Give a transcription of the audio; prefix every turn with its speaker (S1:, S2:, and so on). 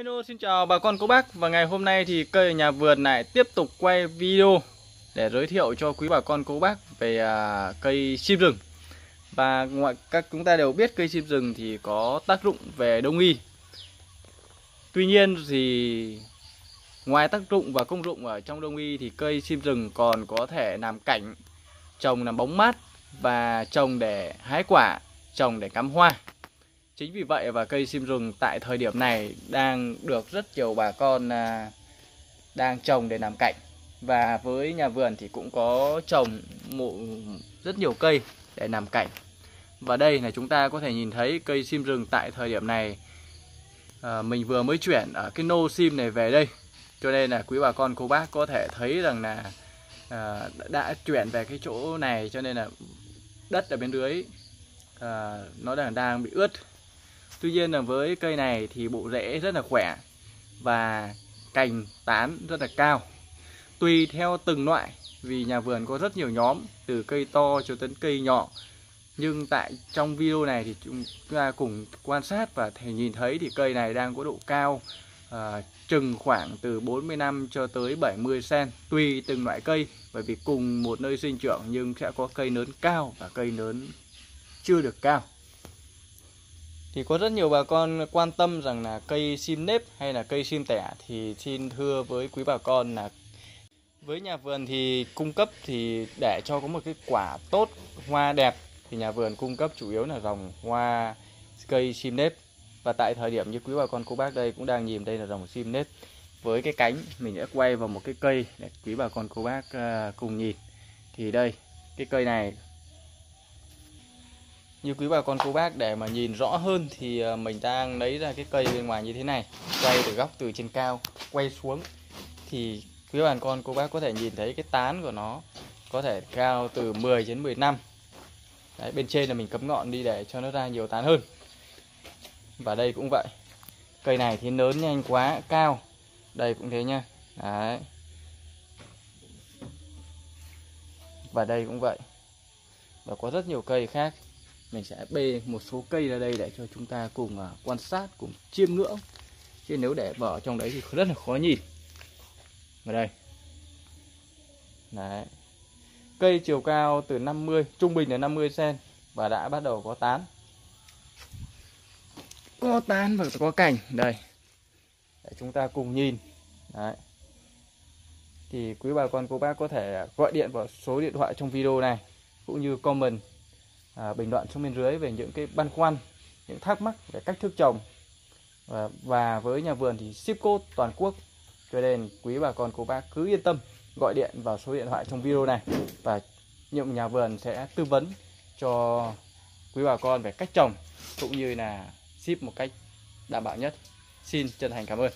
S1: Hello xin chào bà con cô bác. Và ngày hôm nay thì cây nhà vườn này tiếp tục quay video để giới thiệu cho quý bà con cô bác về à, cây sim rừng. Và ngoại các chúng ta đều biết cây sim rừng thì có tác dụng về đông y. Tuy nhiên thì ngoài tác dụng và công dụng ở trong đông y thì cây sim rừng còn có thể làm cảnh trồng làm bóng mát và trồng để hái quả trồng để cắm hoa. Chính vì vậy và cây sim rừng tại thời điểm này đang được rất nhiều bà con à, đang trồng để làm cảnh và với nhà vườn thì cũng có trồng một rất nhiều cây để làm cảnh. Và đây là chúng ta có thể nhìn thấy cây sim rừng tại thời điểm này à, mình vừa mới chuyển ở cái nô sim này về đây. Cho nên là quý bà con cô bác có thể thấy rằng là à, đã chuyển về cái chỗ này cho nên là đất ở bên dưới à, nó đang đang bị ướt Tuy nhiên là với cây này thì bộ rễ rất là khỏe và cành tán rất là cao. Tùy theo từng loại vì nhà vườn có rất nhiều nhóm từ cây to cho đến cây nhỏ. Nhưng tại trong video này thì chúng ta cùng quan sát và thể nhìn thấy thì cây này đang có độ cao à, chừng khoảng từ 45 cho tới 70 cm tùy từng loại cây bởi vì cùng một nơi sinh trưởng nhưng sẽ có cây lớn cao và cây lớn chưa được cao thì có rất nhiều bà con quan tâm rằng là cây sim nếp hay là cây sim tẻ thì xin thưa với quý bà con là với nhà vườn thì cung cấp thì để cho có một cái quả tốt, hoa đẹp thì nhà vườn cung cấp chủ yếu là dòng hoa cây sim nếp. Và tại thời điểm như quý bà con cô bác đây cũng đang nhìn đây là dòng sim nếp với cái cánh, mình đã quay vào một cái cây để quý bà con cô bác à, cùng nhìn. Thì đây, cái cây này như quý bà con cô bác để mà nhìn rõ hơn thì ờ, mình đang lấy ra cái cây bên ngoài như thế này quay từ góc từ trên cao quay xuống. Thì quý bà con cô bác có thể nhìn thấy cái tán của nó có thể cao từ 10 đến 15 Đấy, bên trên là mình cấm ngọn đi để cho nó ra nhiều tán hơn. Và đây cũng vậy. Cây này thì lớn nhanh quá cao. Đây cũng thế nha Đấy. và đây cũng vậy. Và có rất nhiều cây khác mình sẽ bê một số cây ra đây để cho chúng ta cùng uh, quan sát cùng chiêm ngưỡng. Chứ nếu để bỏ trong đấy thì rất là khó nhìn. Vào đây. Đấy. Cây chiều cao từ 50 trung bình là 50 cm và đã bắt đầu có tán. Có tán và có cành. Đây. Để chúng ta cùng nhìn. Đấy. Thì quý bà con cô bác có thể à, gọi điện vào số điện thoại trong video này cũng như comment à, bình luận xuống bên dưới về những cái băn khoăn những thắc mắc về cách thức trồng. Và, và với nhà vườn thì ship code toàn quốc. Cho nên quý bà con cô bác cứ yên tâm gọi điện vào số điện thoại trong video này và nhiệm nhà vườn sẽ tư vấn cho quý bà con về cách trồng cũng như là ship một cách đảm bảo nhất. Xin chân thành cảm ơn.